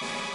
you